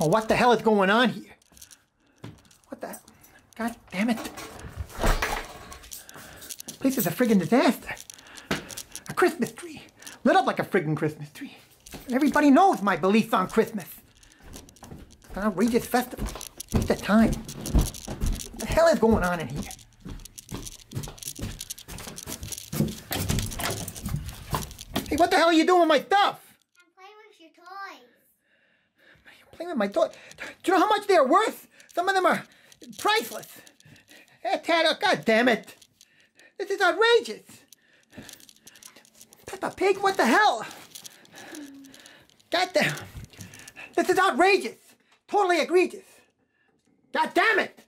Well, what the hell is going on here? What the? God damn it. This is a friggin' disaster. A Christmas tree. Lit up like a friggin' Christmas tree. Everybody knows my beliefs on Christmas. An outrageous festival. Waste the time. What the hell is going on in here? Hey, what the hell are you doing with my stuff? I'm playing with your toys. With my toys. Do you know how much they're worth? Some of them are priceless. Eh, hey, Tad, God damn it. This is outrageous. Peppa Pig, what the hell? God damn. This is outrageous. Totally egregious. God. Damn it.